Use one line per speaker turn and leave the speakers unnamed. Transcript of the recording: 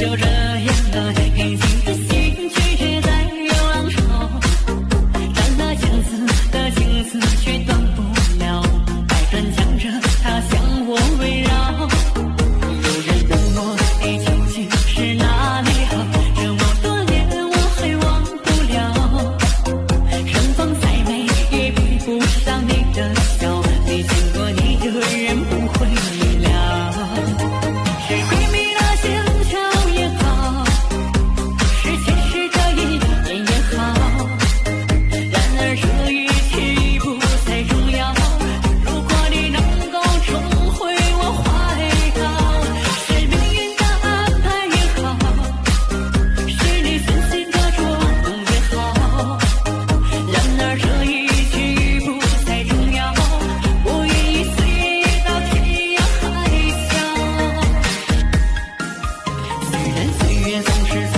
就这也。总是